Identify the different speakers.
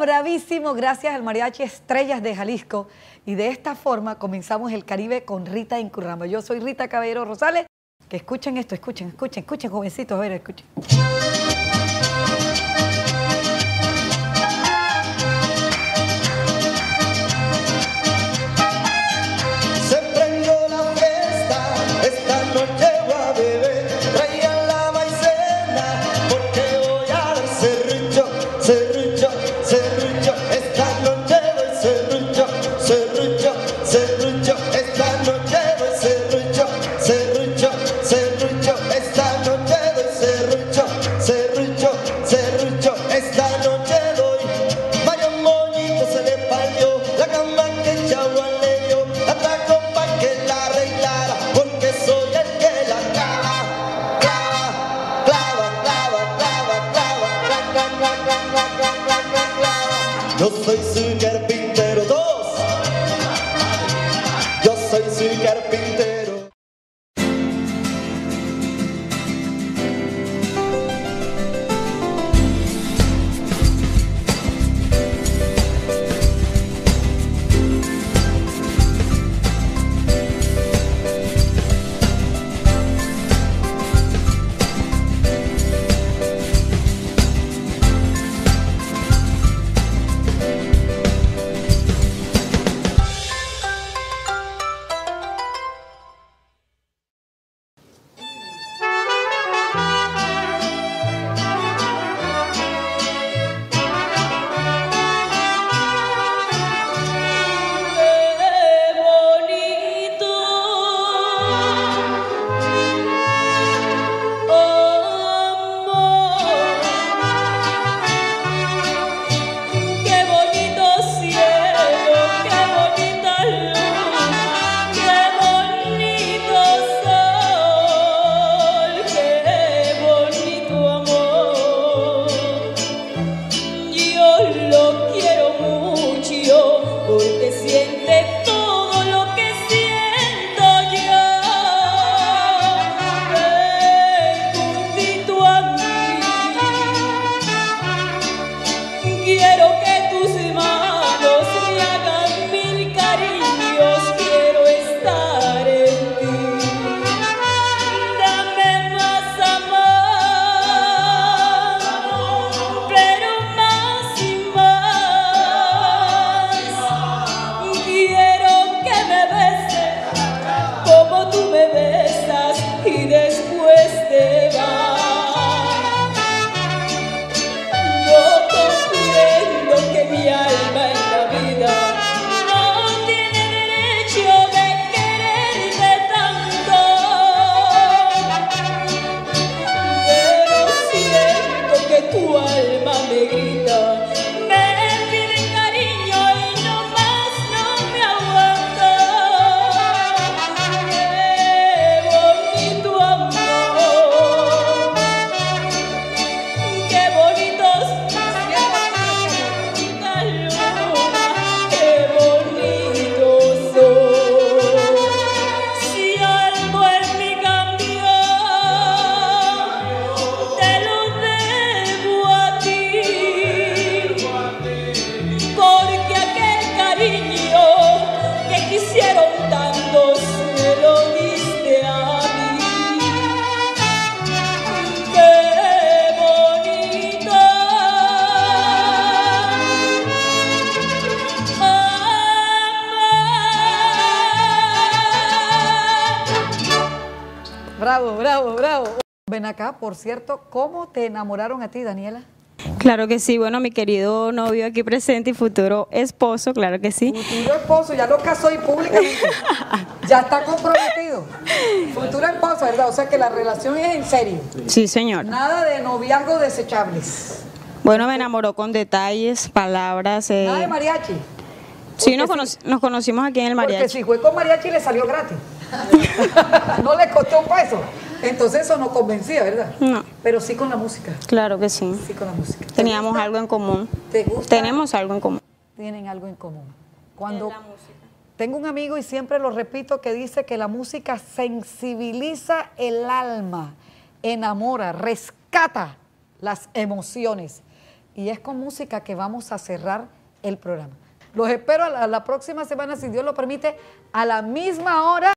Speaker 1: bravísimo gracias al Mariachi Estrellas de Jalisco. Y de esta forma comenzamos el Caribe con Rita Incurramba. Yo soy Rita Caballero Rosales. Que escuchen esto, escuchen, escuchen, escuchen, jovencitos, a ver, escuchen. sei se quer pintar acá, por cierto, ¿cómo te enamoraron a ti, Daniela?
Speaker 2: Claro que sí, bueno, mi querido novio aquí presente y futuro esposo, claro que sí.
Speaker 1: Futuro esposo, ya lo casó y públicamente. ya está comprometido. Futuro esposo, ¿verdad? O sea que la relación es en serio.
Speaker 2: Sí, señor.
Speaker 1: Nada de noviazgo desechables.
Speaker 2: Bueno, me enamoró con detalles, palabras.
Speaker 1: Eh... Nada de mariachi.
Speaker 2: Sí, nos, nos, conocimos aquí en el mariachi.
Speaker 1: Porque si fue con mariachi le salió gratis. no le costó un peso. Entonces eso no convencía, ¿verdad?
Speaker 2: No.
Speaker 1: Pero sí con la música.
Speaker 2: Claro que sí.
Speaker 1: Sí con la música.
Speaker 2: Teníamos algo en común.
Speaker 1: ¿Te gusta?
Speaker 2: Tenemos algo en común.
Speaker 1: Tienen algo en común. Cuando la música. Tengo un amigo y siempre lo repito que dice que la música sensibiliza el alma, enamora, rescata las emociones.
Speaker 3: y es con música que vamos a cerrar el programa. Los espero a la, a la próxima semana, si Dios lo permite, a la misma hora.